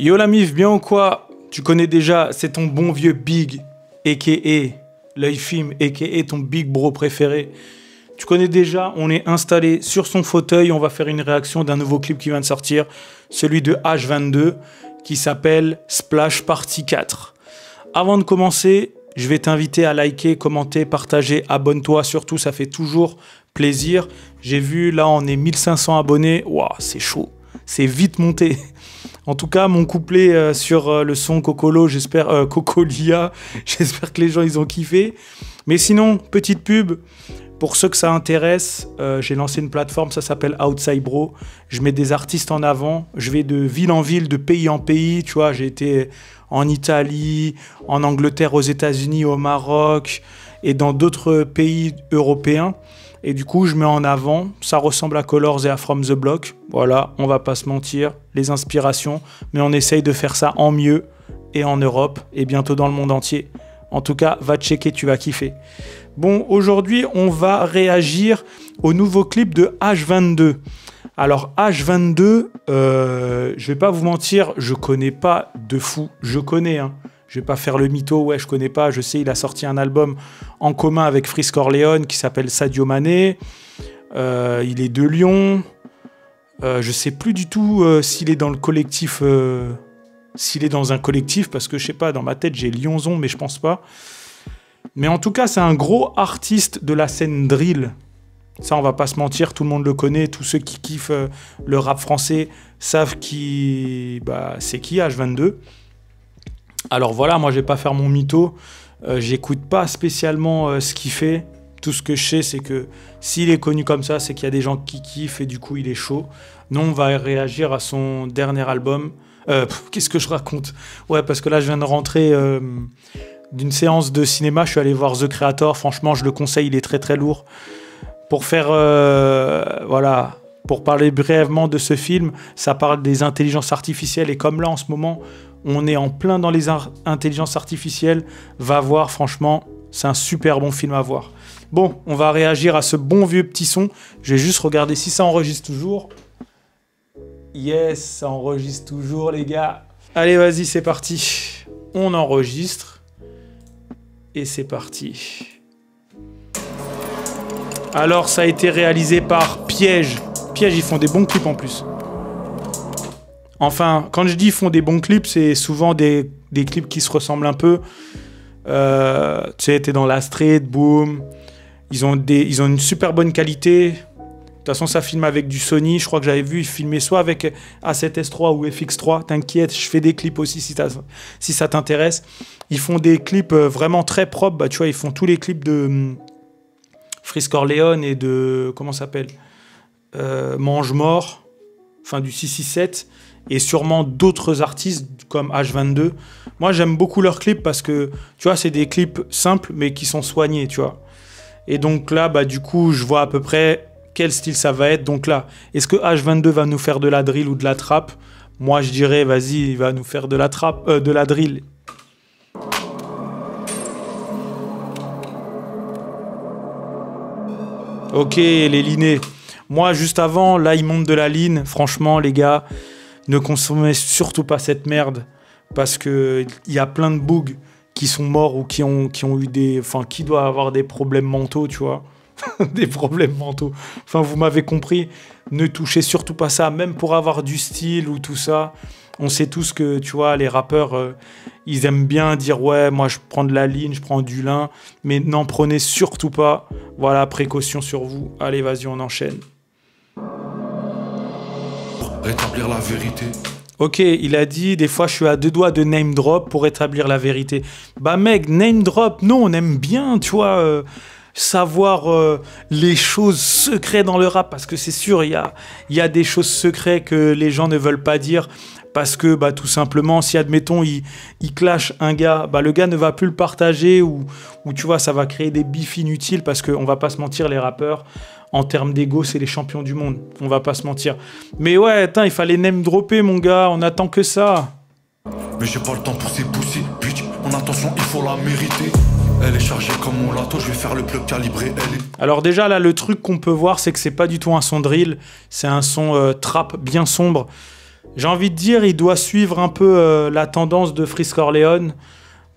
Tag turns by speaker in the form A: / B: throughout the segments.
A: Yo la mif, bien ou quoi Tu connais déjà, c'est ton bon vieux Big, a.k.a. l'œil film, a.k.a. ton Big Bro préféré. Tu connais déjà, on est installé sur son fauteuil, on va faire une réaction d'un nouveau clip qui vient de sortir, celui de H22, qui s'appelle Splash Party 4. Avant de commencer, je vais t'inviter à liker, commenter, partager, abonne-toi, surtout ça fait toujours plaisir. J'ai vu, là on est 1500 abonnés, waouh, c'est chaud, c'est vite monté. En tout cas, mon couplet euh, sur euh, le son Cocolo, j'espère, euh, Cocolia, j'espère que les gens ils ont kiffé. Mais sinon, petite pub, pour ceux que ça intéresse, j'ai lancé une plateforme, ça s'appelle Outside Bro. Je mets des artistes en avant, je vais de ville en ville, de pays en pays, tu vois, j'ai été en Italie, en Angleterre, aux États-Unis, au Maroc et dans d'autres pays européens. Et du coup, je mets en avant, ça ressemble à Colors et à From the Block. Voilà, on va pas se mentir, les inspirations, mais on essaye de faire ça en mieux et en Europe et bientôt dans le monde entier. En tout cas, va checker, tu vas kiffer. Bon, aujourd'hui, on va réagir au nouveau clip de H22. Alors H22, euh, je vais pas vous mentir, je connais pas de fou. Je connais, hein. Je vais pas faire le mytho, ouais, je connais pas. Je sais, il a sorti un album en commun avec Frisk Orleans qui s'appelle Sadio Mané. Euh, il est de Lyon. Euh, je sais plus du tout euh, s'il est dans le collectif. Euh, s'il est dans un collectif, parce que je sais pas, dans ma tête j'ai Lyonzon, mais je pense pas. Mais en tout cas, c'est un gros artiste de la scène drill ça, on va pas se mentir, tout le monde le connaît. Tous ceux qui kiffent le rap français savent qui, bah, c'est qui H22. Alors voilà, moi je vais pas faire mon mytho. Euh, J'écoute pas spécialement euh, ce qu'il fait. Tout ce que je sais, c'est que s'il est connu comme ça, c'est qu'il y a des gens qui kiffent et du coup il est chaud. Non, on va réagir à son dernier album. Euh, Qu'est-ce que je raconte? Ouais, parce que là je viens de rentrer d'une séance de cinéma. Je suis allé voir The Creator. Franchement, je le conseille, il est très très lourd pour faire voilà pour parler brièvement de ce film ça parle des intelligences artificielles et comme là en ce moment on est en plein dans les intelligences artificielles va voir franchement c'est un super bon film à voir. Bon on va réagir à ce bon vieux petit son. Je vais juste regarder si ça enregistre toujours. Yes ça enregistre toujours les gars. Allez vas-y c'est parti. On enregistre. Et c'est parti. Alors ça a été réalisé par Piège. Piège, ils font des bons clips en plus. Enfin, quand je dis ils font des bons clips, c'est souvent des, clips qui se ressemblent un peu. Euh, tu sais, t'es dans la street, boom. Ils ont, des, ils ont une super bonne qualité. De toute façon, ça filme avec du Sony. Je crois que j'avais vu filmer soit avec A7S3 ou FX3. T'inquiète, je fais des clips aussi si, si ça t'intéresse. Ils font des clips euh, vraiment très propres. Bah, tu vois, ils font tous les clips de Frisk Orleans et de. Comment s'appelle? Euh, Mange Mort, enfin du 667, et sûrement d'autres artistes comme H22. Moi, j'aime beaucoup leurs clips parce que, tu vois, c'est des clips simples mais qui sont soignés, tu vois. Et donc là, bah, du coup, je vois à peu près quel style ça va être. Donc là, est-ce que H22 va nous faire de la drill ou de la trap Moi, je dirais, vas-y, il va nous faire de la trap, euh, de la drill Ok, les linés. Moi, juste avant, là, il monte de la ligne. Franchement, les gars, ne consommez surtout pas cette merde. Parce que il y a plein de bugs qui sont morts ou qui ont, eu des. Enfin, qui doivent avoir des problèmes mentaux, tu vois. des problèmes mentaux. Enfin, vous m'avez compris. Ne touchez surtout pas ça, même pour avoir du style ou tout ça. On sait tous que, tu vois, les rappeurs, euh, ils aiment bien dire ouais, moi je prends de la ligne, je prends du lin, mais n'en prenez surtout pas. Voilà, précaution sur vous. Allez, vas-y, on enchaîne.
B: Rétablir la vérité.
A: Ok, il a dit des fois je suis à deux doigts de name drop pour établir la vérité. Bah mec, name drop, non, on aime bien, tu vois. Euh, savoir euh, les choses secrètes dans le rap parce que c'est sûr il y a, des choses secrètes que les gens ne veulent pas dire parce que bah, tout simplement, si admettons il, il clash un gars, bah, le gars ne va plus le partager ou, ou tu vois, ça va créer des bifs inutiles parce qu'on va pas se mentir, les rappeurs, en termes d'ego, c'est les champions du monde. On va pas se mentir. Mais ouais, il fallait name dropper, mon gars, on attend que ça.
B: Mais j'ai pas le temps pour ces bitch. Il faut la mériter. Elle est chargée comme mon lato, je vais faire le plug calibré.
A: Alors déjà là, le truc qu'on peut voir, c'est que c'est pas du tout un son drill, c'est un son euh, trap bien sombre. J'ai envie de dire, il doit suivre un peu euh, la tendance de Frisk Orleans.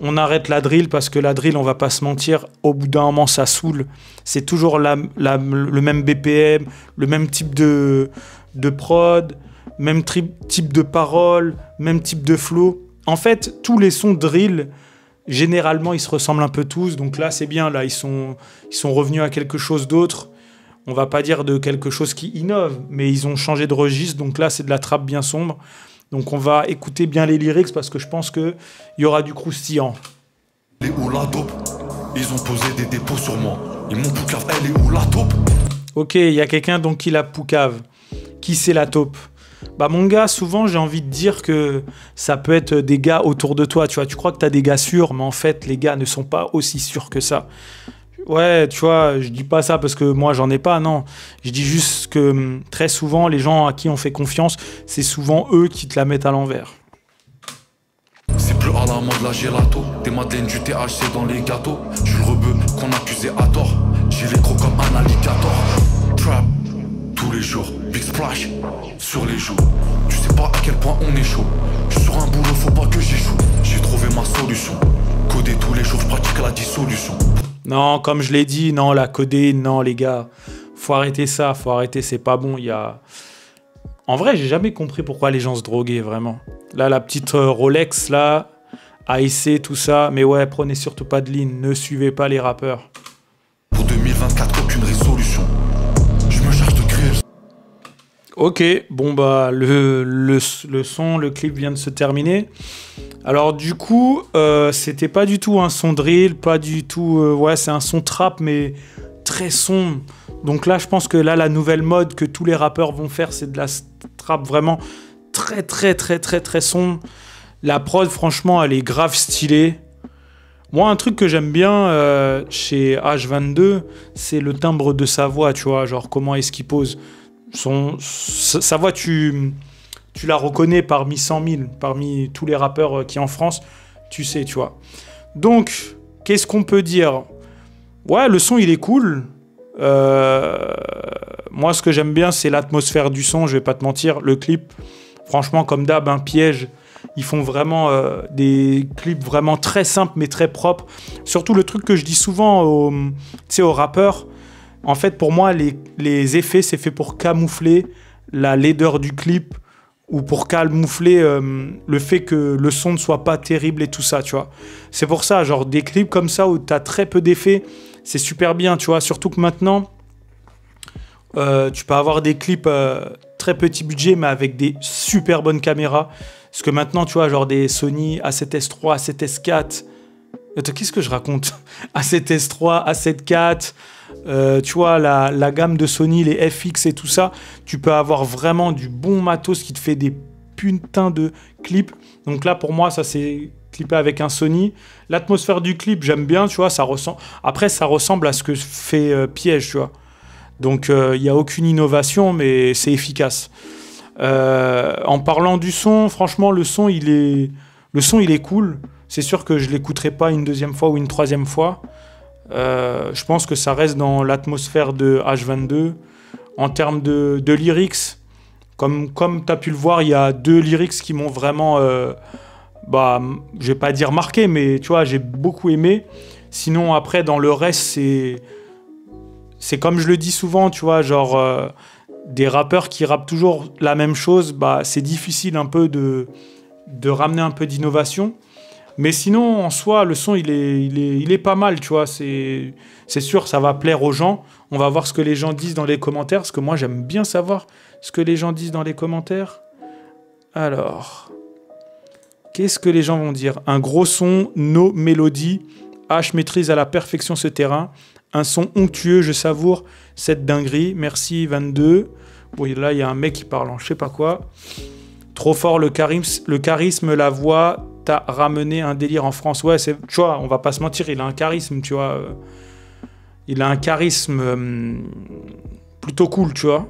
A: On arrête la drill parce que la drill, on va pas se mentir, au bout d'un moment, ça saoule. C'est toujours le même BPM, le même type de, de prod, même type de parole, même type de flow. En fait, tous les sons drill, généralement, ils se ressemblent un peu tous. Donc là, c'est bien. Là, ils sont, ils sont revenus à quelque chose d'autre. On va pas dire de quelque chose qui innove, mais ils ont changé de registre. Donc là, c'est de la trappe bien sombre. Donc on va écouter bien les lyrics parce que je pense qu'il y aura du croustillant.
B: Elle est où la dope Ils ont posé des dépôts sur moi. Ils m'ont boucave, elle est où la dope
A: Ok, il y a quelqu'un donc qui la poucave. Qui c'est la taupe? Bah mon gars, souvent j'ai envie de dire que ça peut être des gars autour de toi, tu vois. Tu crois que t'as des gars sûrs, mais en fait les gars ne sont pas aussi sûrs que ça. Ouais, tu vois, je dis pas ça parce que moi j'en ai pas, non. Je dis juste que hum, très souvent les gens à qui on fait confiance, c'est souvent eux qui te la mettent à l'envers.
B: C'est plus à la mode la gelato. Des du THC dans les gâteaux. Jules Rebeu qu'on accusait à tort. Sur les joues. Tu sais pas à quel point on est chaud. J'suis sur un boulot, faut pas que j'échoue. J'ai trouvé ma solution. Coder tous les jours, je pratique la dissolution.
A: Non, comme je l'ai dit, non, la codéine, non, les gars. Faut arrêter ça, faut arrêter, c'est pas bon. Il y a. En vrai, j'ai jamais compris pourquoi les gens se droguaient, vraiment. Là, la petite euh, Rolex, là, AIC, tout ça. Mais ouais, prenez surtout pas de ligne, ne suivez pas les rappeurs.
B: Pour 2024,
A: Ok, bon bah le, le, le son, le clip vient de se terminer. Alors du coup, euh, c'était pas du tout un son drill, pas du tout... euh, ouais, c'est un son trap, mais très sombre. Donc là, je pense que là, la nouvelle mode que tous les rappeurs vont faire, c'est de la trap vraiment très très très très très sombre. La prod, franchement, elle est grave stylée. Moi, un truc que j'aime bien euh, chez H22, c'est le timbre de sa voix, tu vois, genre comment est-ce qu'il pose son, sa voix, tu, la reconnais parmi 100 000, parmi tous les rappeurs euh, qui en France, tu sais, tu vois. Donc, qu'est-ce qu'on peut dire? Ouais, le son, il est cool. Euh, moi, ce que j'aime bien, c'est l'atmosphère du son, je vais pas te mentir. Le clip, franchement, comme d'hab, un piège. Ils font vraiment euh, des clips vraiment très simples, mais très propres. Surtout le truc que je dis souvent aux, aux rappeurs, en fait, pour moi, les, effets, c'est fait pour camoufler la laideur du clip ou pour camoufler euh, le fait que le son ne soit pas terrible et tout ça, tu vois. C'est pour ça, genre, des clips comme ça où tu as très peu d'effets, c'est super bien, tu vois. Surtout que maintenant, euh, tu peux avoir des clips euh, très petit budget, mais avec des super bonnes caméras. Parce que maintenant, tu vois, genre des Sony A7S3, A7S4. Attends, qu'est-ce que je raconte? A7S3, A7 IV, tu vois, la, gamme de Sony, les FX et tout ça, tu peux avoir vraiment du bon matos qui te fait des putains de clips. Donc là, pour moi, ça c'est clippé avec un Sony. L'atmosphère du clip, j'aime bien, tu vois, ça. Après, ça ressemble à ce que fait euh, Piège, tu vois. Donc, il n'y a aucune innovation, mais c'est efficace. Euh, en parlant du son, franchement, le son, il est, le son, il est cool. C'est sûr que je l'écouterai pas une deuxième fois ou une troisième fois. Euh, je pense que ça reste dans l'atmosphère de H22. En termes de, lyrics, comme, comme tu as pu le voir, il y a deux lyrics qui m'ont vraiment, euh, bah, je vais pas dire marqué, mais tu vois, j'ai beaucoup aimé. Sinon, après, dans le reste, c'est, c'est comme je le dis souvent, tu vois, genre, euh, des rappeurs qui rappent toujours la même chose, bah, c'est difficile un peu de, de ramener un peu d'innovation. Mais sinon, en soi, le son, il est, il est, il est pas mal, tu vois. C'est, sûr, ça va plaire aux gens. On va voir ce que les gens disent dans les commentaires, parce que moi, j'aime bien savoir ce que les gens disent dans les commentaires. Alors, qu'est-ce que les gens vont dire? Un gros son, no mélodie. H maîtrise à la perfection ce terrain. Un son onctueux, je savoure cette dinguerie. Merci 22. Bon, là, il y a un mec qui parle en je sais pas quoi. Trop fort le charisme, le charisme la voix, t'as ramené un délire en France. Ouais, c'est, tu vois, on va pas se mentir, il a un charisme, tu vois. euh, Il a un charisme euh, plutôt cool, tu vois.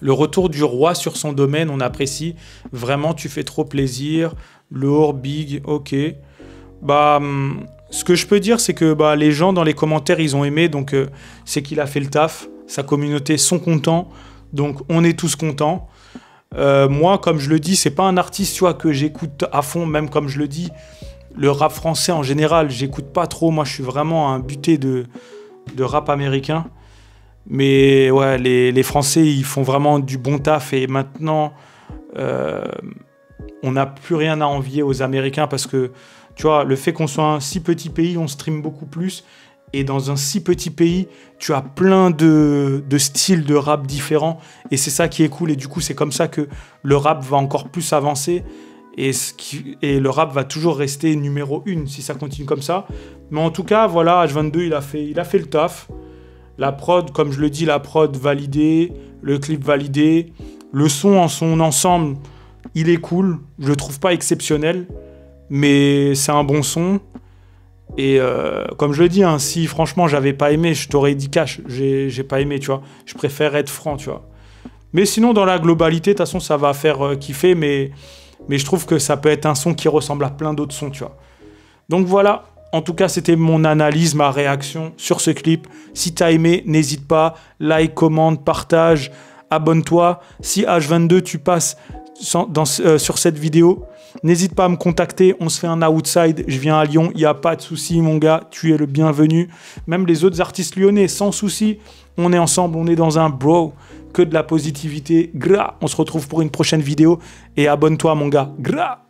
A: Le retour du roi sur son domaine, on apprécie. Vraiment, tu fais trop plaisir. Lourd, big, ok. Bah, hum, ce que je peux dire, c'est que bah, les gens dans les commentaires, ils ont aimé, donc euh, c'est qu'il a fait le taf. Sa communauté sont contents, donc on est tous contents. Euh, moi, comme je le dis, c'est pas un artiste tu que j'écoute à fond, même comme je le dis. Le rap français en général, j'écoute pas trop. Moi, je suis vraiment un buté de, de rap américain. Mais ouais, les, les, Français, ils font vraiment du bon taf. Et maintenant, euh, on n'a plus rien à envier aux Américains parce que, tu vois, le fait qu'on soit un si petit pays, on stream beaucoup plus. Et dans un si petit pays, tu as plein de, styles de rap différents. Et c'est ça qui est cool. Et du coup, c'est comme ça que le rap va encore plus avancer. Et, et le rap va toujours rester numéro une si ça continue comme ça. Mais en tout cas, voilà, H22, il a fait, il a fait le taf. La prod, comme je le dis, la prod validée, le clip validé. Le son en son ensemble, il est cool. Je le trouve pas exceptionnel, mais c'est un bon son. Et euh, comme je le dis, hein, si franchement j'avais pas aimé, je t'aurais dit cash. J'ai pas aimé, tu vois. Je préfère être franc, tu vois. Mais sinon, dans la globalité, de toute façon, ça va faire euh, kiffer, mais, mais je trouve que ça peut être un son qui ressemble à plein d'autres sons, tu vois. Donc voilà, en tout cas, c'était mon analyse, ma réaction sur ce clip. Si t'as aimé, n'hésite pas, like, commente, partage, abonne-toi. Si H22, tu passes euh, sur cette vidéo, n'hésite pas à me contacter. On se fait un outside. Je viens à Lyon, il n'y a pas de souci, mon gars. Tu es le bienvenu. Même les autres artistes lyonnais, sans souci. On est ensemble, on est dans un bro. Que de la positivité. Gras. On se retrouve pour une prochaine vidéo. Et abonne-toi, mon gars. Gras.